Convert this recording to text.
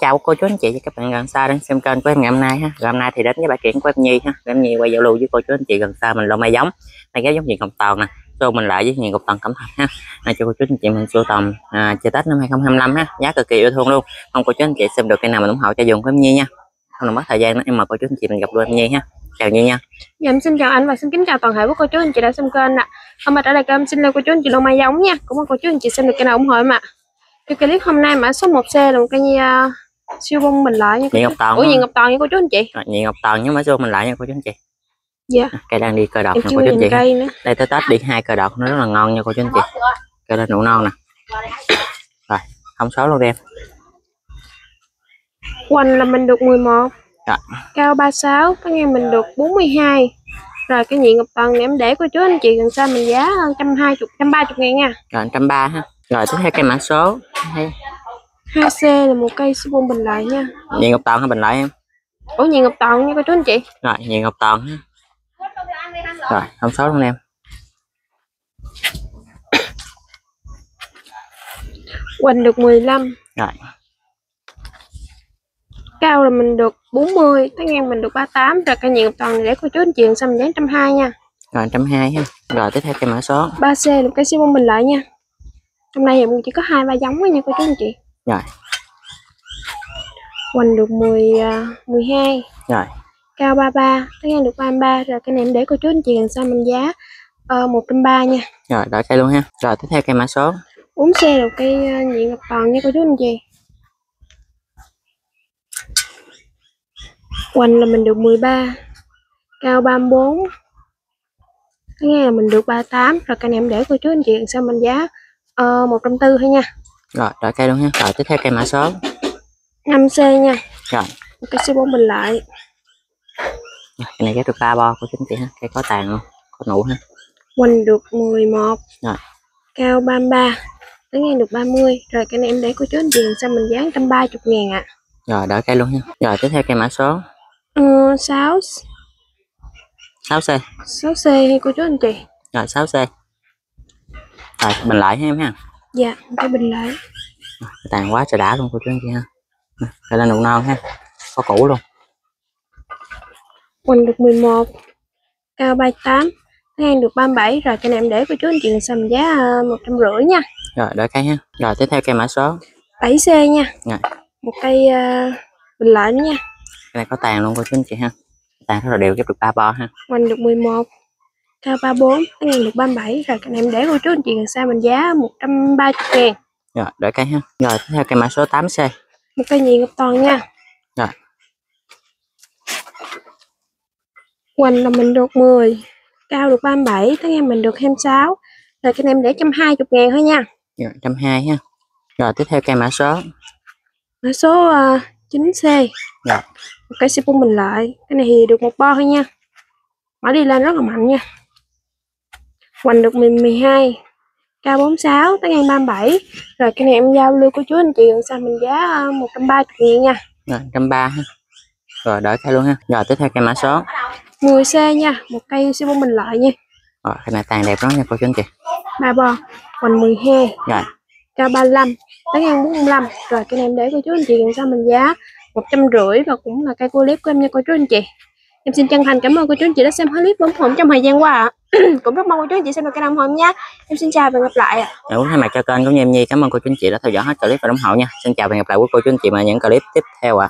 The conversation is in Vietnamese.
chào cô chú anh chị và các bạn gần xa đang xem kênh của em ngày hôm nay ha. Ngày hôm nay thì đến với bài kiện của em Nhi ha. Em Nhi quay giao lưu với cô chú anh chị gần xa mình lo mai giống. Này ghép giống gì ngọc toàn nè. Cho mình lại với nhiều ngọc toàn cẩm thạch ha. Này cho cô chú anh chị mình sưu tầm à, chơi tết năm 2025 ha. Giá cực kỳ yêu thương luôn. Không cô chú anh chị xem được cái nào mình ủng hộ cho dùng của em Nhi nha. Không làm mất thời gian nữa em mời cô chú anh chị mình gặp luôn em Nhi ha. Chào Nhi nha. Dạ, em xin chào anh và xin kính chào toàn thể của cô chú anh chị đã xem kênh ạ. Hôm nay trở lại kênh xin lên cô chú anh chị lô mai giống nha. Cũng mong cô chú anh chị xem được cái nào ủng hộ em ạ. Cái clip hôm nay mã số 1C là một cây uh, siêu bông mình lại nha. Nhị ngọc toàn Ủa gì ngọc toàn nha cô chú anh chị. Rồi, Nhị ngọc toàn nhưng mà số mình lại nha cô chú anh chị Dạ, cây đang đi cờ đọt chưa cô chú anh chị nữa. đây tới tết đi hai cờ đọt nó rất là ngon nha cô chú anh chị cây lên nụ non nè rồi không số luôn em Quanh là mình được 11, Dạ. cao 36, cái nghe mình được 42. Rồi cái nhị ngọc toàn này em để cô chú anh chị gần xa mình giá 120, 130 ngàn nha. rồi trăm ba ha rồi tiếp theo cây mã số hay. 2C là một cây bông bình lại nha. nhị ngọc toàn hay bình lại em? Ủa nhị ngọc toàn nha cô chú anh chị. rồi nhị ngọc toàn ha rồi không số luôn em. Quanh được 15, rồi. Cao là mình được 40 tới ngang mình được 38 rồi cây nhị toàn để cô chú anh chị mình dán 120 nha. Rồi trăm hai ha. Rồi tiếp theo cây mã số. 3C là cây siêu bông mình lại nha hôm nay em chỉ có hai ba giống thôi nha cô chú anh chị. Rồi. Hoành được 10 à, 12 rồi. Cao 33 tới ngang được 33 rồi cái này em để cô chú anh chị làm sao mình giá uh, 130 nha. Rồi đợi cây luôn ha. Rồi tiếp theo cây mã số. 4C là cây uh, nhị ngọc toàn nha cô chú anh chị. Hoành là mình được 13 cao 34 cái nghe là mình được 38 rồi cái này em để cô chú anh chị làm sao mình giá uh, 140 thôi nha. Rồi đợi cây luôn ha. Rồi tiếp theo cây mã số. 5C nha. Rồi. Một cái siêu bông mình lại. Rồi, cái này ghép được ba bo của chính chị ha. Cây có tàn luôn có nụ ha. Hoành được 11 rồi. Cao 33 tới ngang được 30 rồi cái này em để cô chú anh chị làm sao mình giá 130 ngàn ạ. Rồi đợi cây luôn ha. Rồi tiếp theo cây mã số. À. 6 6 c. 6C hay cô chú anh chị? Rồi 6 rồi bình lại ha em ha. Dạ cái bình lại. Tàn quá trời đã luôn cô chú anh chị ha. Cây lên nụ non ha. Có cũ luôn. Hoành được 11 cao 38 tới ngang được 37 rồi cái này em để cô chú anh chị mình giá à, một trăm rưỡi nha. Rồi đợi cây ha. Rồi tiếp theo cây mã số. 7C nha. Rồi. Một cây à, bình lại nữa nha. Cái này có tàn luôn cô chú anh chị ha. Tàn rất là đều ghép được ba bo ha. Hoành được 11 cao 34 tới ngang được 37 rồi cái này em để cô chú anh chị làm sao mình giá 130 ngàn. Rồi đợi cây ha. Rồi tiếp theo cây mã số 8 c. Một cây nhị ngọc toàn nha. Rồi. Hoành là mình được 10 cao được 37 tới ngang mình được 26 rồi cái này em để 120 ngàn thôi nha. Rồi trăm hai ha. Rồi tiếp theo cây mã số. Mã số uh, 9C rồi một cái siêu mình lại. Cái này thì được một bo thôi nha. Mở đi lên rất là mạnh nha hoành được 10, 12 cao 46 tới ngang 37 rồi cái này em giao lưu của chú anh chị sao mình giá uh, 130 ngàn nha. Rồi trăm ba ha. Rồi đợi cây luôn ha. Rồi tiếp theo cây mã số. 10C nha một cây siêu mình lại nha. Rồi cái này tàn đẹp lắm nha cô chú anh chị. Ba bo hoành 12 rồi. cao 35 tới ngang 45 rồi cái này em để cô chú anh chị sao mình giá một trăm rưỡi và cũng là cây clip của em nha cô chú anh chị em xin chân thành cảm ơn cô chú anh chị đã xem hết clip bấm ủng trong thời gian qua ạ. Cũng rất mong cô chú anh chị xem được cái nào ủng em nhé em xin chào và gặp lại ạ. Để muốn thay mặt cho kênh cũng như em Nhi. Cảm ơn cô chú anh chị đã theo dõi hết clip và ủng hộ nha. Xin chào và hẹn gặp lại quý cô chú anh chị mà những clip tiếp theo ạ.